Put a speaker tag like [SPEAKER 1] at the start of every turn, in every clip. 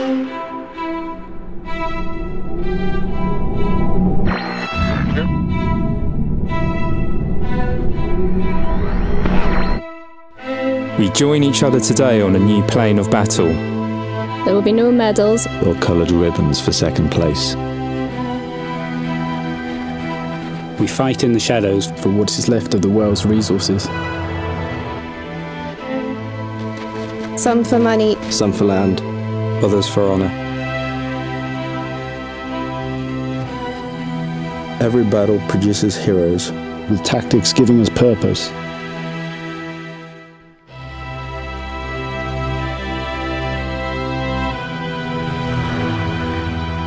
[SPEAKER 1] We join each other today on a new plane of battle.
[SPEAKER 2] There will be no medals
[SPEAKER 3] or coloured ribbons for second place.
[SPEAKER 4] We fight in the shadows
[SPEAKER 5] for what is left of the world's resources.
[SPEAKER 2] Some for money,
[SPEAKER 6] some for land,
[SPEAKER 7] others for honour.
[SPEAKER 8] Every battle produces heroes,
[SPEAKER 5] with tactics giving us purpose.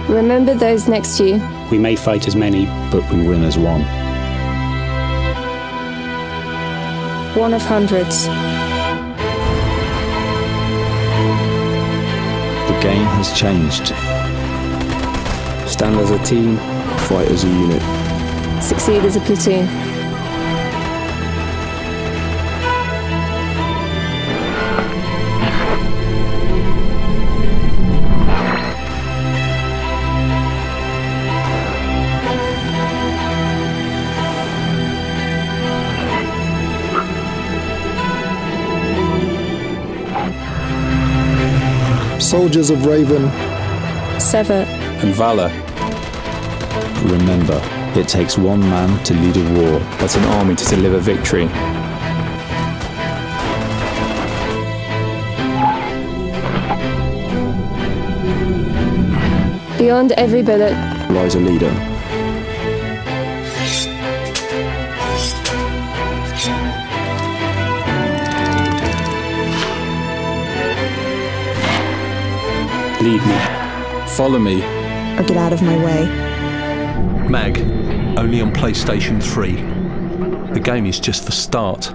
[SPEAKER 2] Remember those next to you.
[SPEAKER 4] We may fight as many,
[SPEAKER 3] but we win as one.
[SPEAKER 2] One of hundreds.
[SPEAKER 3] Game has changed.
[SPEAKER 7] Stand as a team,
[SPEAKER 8] fight as a unit.
[SPEAKER 2] Succeed as a platoon.
[SPEAKER 8] Soldiers of Raven,
[SPEAKER 2] Sever,
[SPEAKER 1] and Valor.
[SPEAKER 3] Remember, it takes one man to lead a war,
[SPEAKER 1] but an army to deliver victory.
[SPEAKER 2] Beyond every bullet
[SPEAKER 8] lies a leader.
[SPEAKER 4] Lead me.
[SPEAKER 1] Follow me.
[SPEAKER 9] Or get out of my way.
[SPEAKER 10] Mag, only on PlayStation 3. The game is just the start.